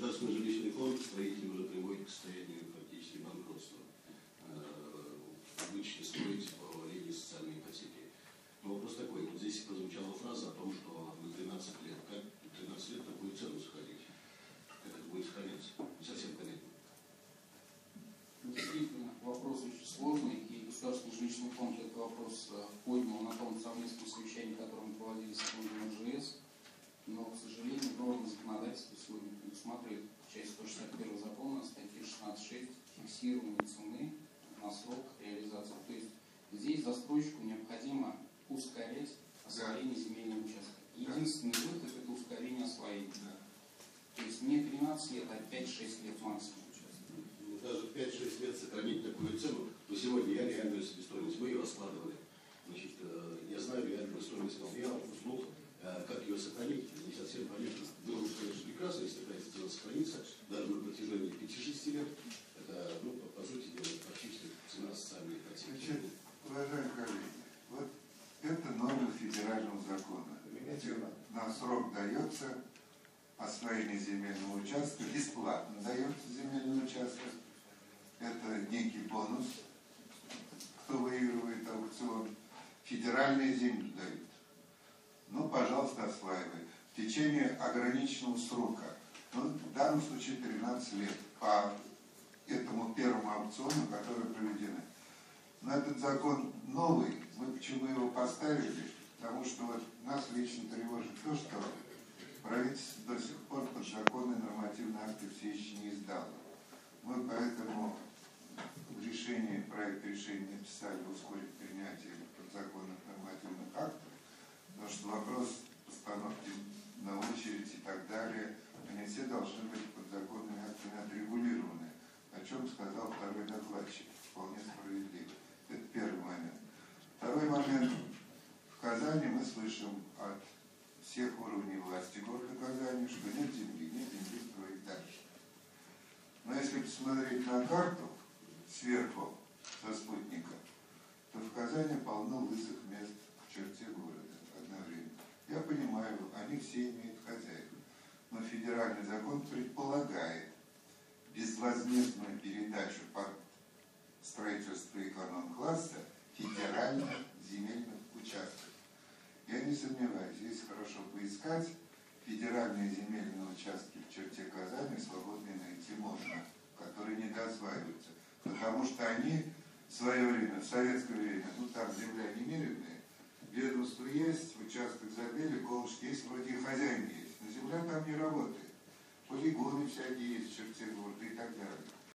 государственный жилищный фонд строителей уже приводит к состоянию фактически банкротства. Вычеты строить по линии социальной ипотеки. Но вопрос такой, вот здесь прозвучала фраза о том, что на 13 лет, как 13 лет такую цену сохранить? Как это будет сохраняться? Не совсем понятно. Действительно, вопрос очень сложный, и Государственный жилищный фонд этот вопрос э, поднял на том совместном совещании, которое мы проводили с фондом РЖС, но, к сожалению, нормы законодательства сегодня предусматривает часть 161 закона, статьи 16.6, фиксирование цены на срок реализации. То есть здесь застройщику необходимо ускорять освоение земельного участка. Единственный выход – это ускорение освоения. То есть не 13 лет, а 5-6 лет максимум ну, даже 5-6 лет сохранить такую цену, то сегодня я реальную себестоимость, мы ее раскладывали. Значит, э, я знаю реальную стоимость материалов, услуг, э, как ее сохранить, не совсем понятно. Было бы, конечно, прекрасно, если сохранится, даже на протяжении 5-6 лет. Это, ну, по, по сути дела, практически цена социальной ипотеки. Значит, уважаемые коллеги, вот это норма федерального закона. На срок дается освоение земельного участка, бесплатно дается земельный участок. Это некий бонус, кто выигрывает аукцион. Федеральные земли дают. Ну, пожалуйста, осваивай. В течение ограниченного срока. Ну, в данном случае 13 лет по этому первому аукциону, который проведены. Но этот закон новый. Мы почему его поставили? Потому что вот нас лично тревожит то, что правительство до сих пор подзаконные нормативные акты все еще не издало. Мы поэтому в решении, проект решения написали ускорить принятие подзаконных нормативных актов, потому что вопрос постановки на очередь и так далее, они все должны быть подзаконными актами отрегулированы, о чем сказал второй докладчик, вполне справедливо. Это первый момент. Второй момент. В Казани мы слышим от всех уровней власти города Казани, что нет земли, нет земли строить дальше. Но если посмотреть на карту сверху со спутника, то в Казани полно лысых мест в черте города одновременно. Я понимаю, они все имеют хозяев. Не сомневаюсь, здесь хорошо поискать, федеральные земельные участки в черте Казани свободные найти можно, которые не дозваиваются. Потому что они в свое время, в советское время, ну там земля немеренная, ведомство есть, участок забили, колышки есть, вроде и хозяин есть, но земля там не работает. Полигоны всякие есть в черте города.